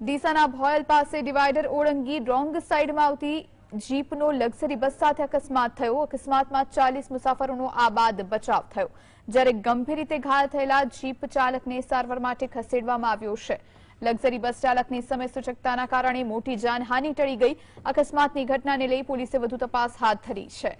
ડીસાના ભોયલ પાસે ડિવાઈડર ઓળંગી રોંગ સાઈડમાં આવતી જીપનો લક્ઝરી બસ સાથે અકસ્માત થયો. અકસ્માતમાં ચાલીસ મુસાફરોનો આબાદ બચાવ થયો. જ્યારે ગંભીર રીતે ઘાયલ થયેલા જીપ ચાલકને સારવાર માટે ખસેડવામાં આવ્યો છે. લક્ઝરી બસ ચાલકની સમય સૂચકતાના કારણે મોટી જાનહાનિ ટળી ગઈ. અકસ્માતની ઘટનાને લઈ પોલીસે વધુ તપાસ હાથ ધરી છે.